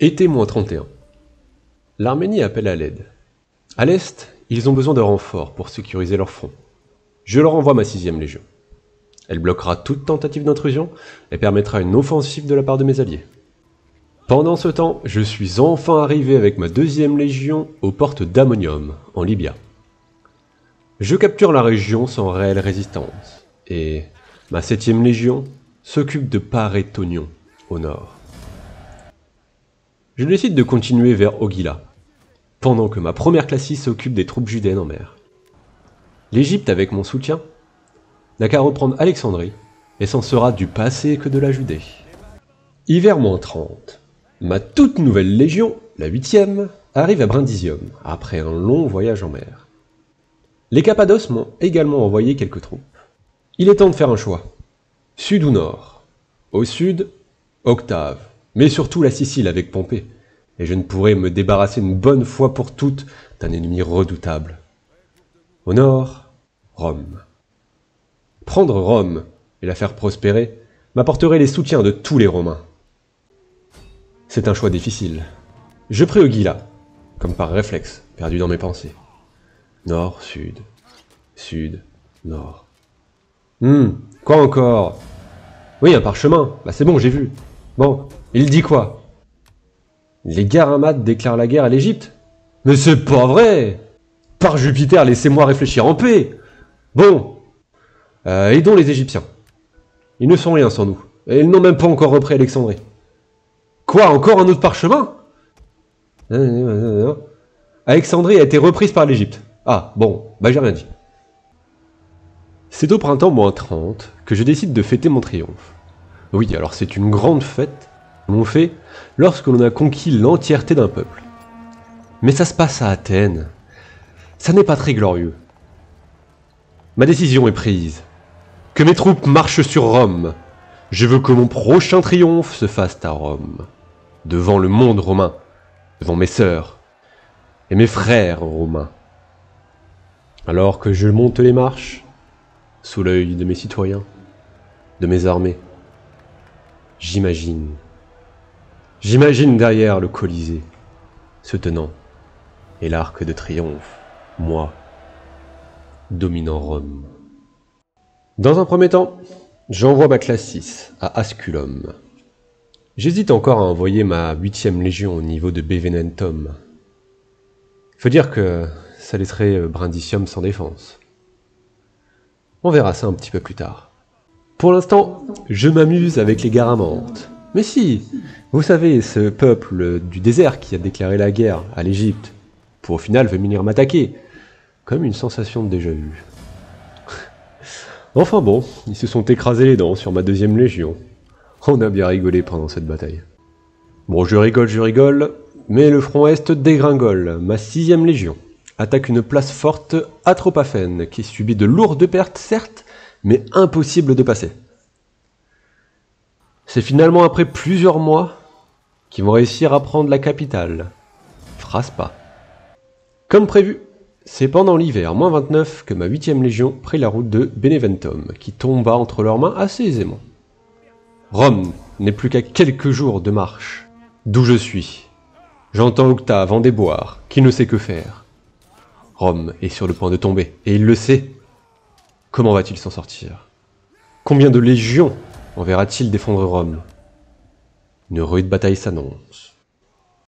Été moins 31. L'Arménie appelle à l'aide. À l'est, ils ont besoin de renforts pour sécuriser leur front. Je leur envoie ma sixième légion. Elle bloquera toute tentative d'intrusion et permettra une offensive de la part de mes alliés. Pendant ce temps, je suis enfin arrivé avec ma deuxième légion aux portes d'Ammonium, en Libya. Je capture la région sans réelle résistance, et ma septième légion s'occupe de Parétonion, au nord. Je décide de continuer vers Ogila, pendant que ma première classie s'occupe des troupes judéennes en mer. L'Égypte, avec mon soutien, n'a qu'à reprendre Alexandrie, et s'en sera du passé que de la Judée. Hiver moins 30. Ma toute nouvelle légion, la huitième, arrive à Brindisium, après un long voyage en mer. Les Cappados m'ont également envoyé quelques troupes. Il est temps de faire un choix. Sud ou nord? Au sud, Octave, mais surtout la Sicile avec Pompée, et je ne pourrai me débarrasser une bonne fois pour toutes d'un ennemi redoutable. Au nord, Rome. Prendre Rome et la faire prospérer m'apporterait les soutiens de tous les Romains. C'est un choix difficile. Je prie Gila, comme par réflexe, perdu dans mes pensées. Nord, sud, sud, nord. Hum, quoi encore? Oui, un parchemin. Bah c'est bon, j'ai vu. Bon, il dit quoi? Les Garamades déclarent la guerre à l'Égypte Mais c'est pas vrai Par Jupiter, laissez-moi réfléchir en paix Bon, euh, aidons les Égyptiens. Ils ne sont rien sans nous. Et ils n'ont même pas encore repris Alexandrie. Quoi, encore un autre parchemin? Alexandrie a été reprise par l'Égypte. Ah, bon, bah j'ai rien dit. C'est au printemps moins 30 que je décide de fêter mon triomphe. Oui, alors c'est une grande fête, l'on fait lorsque l'on a conquis l'entièreté d'un peuple. Mais ça se passe à Athènes. Ça n'est pas très glorieux. Ma décision est prise. Que mes troupes marchent sur Rome. Je veux que mon prochain triomphe se fasse à Rome. Devant le monde romain. Devant mes sœurs. Et mes frères romains. Alors que je monte les marches, sous l'œil de mes citoyens, de mes armées, j'imagine, j'imagine derrière le Colisée, se tenant, et l'arc de triomphe, moi, dominant Rome. Dans un premier temps, j'envoie ma classe 6 à Asculum. J'hésite encore à envoyer ma huitième légion au niveau de Bevenentum. Faut dire que ça laisserait Brindisium sans défense. On verra ça un petit peu plus tard. Pour l'instant, je m'amuse avec les Garamantes. Mais si, vous savez, ce peuple du désert qui a déclaré la guerre à l'Égypte, pour au final venir m'attaquer, comme une sensation de déjà vu. enfin bon, ils se sont écrasés les dents sur ma deuxième légion. On a bien rigolé pendant cette bataille. Bon, je rigole, je rigole, mais le front est dégringole, ma sixième légion attaque une place forte, Atropafène, qui subit de lourdes pertes, certes, mais impossible de passer. C'est finalement après plusieurs mois qu'ils vont réussir à prendre la capitale, Fraspa. Comme prévu, c'est pendant l'hiver, moins 29, que ma 8ème légion prit la route de Beneventum, qui tomba entre leurs mains assez aisément. Rome n'est plus qu'à quelques jours de marche, d'où je suis. J'entends Octave en déboire, qui ne sait que faire. Rome est sur le point de tomber, et il le sait. Comment va-t-il s'en sortir? Combien de légions enverra-t-il défendre Rome? Une rude bataille s'annonce.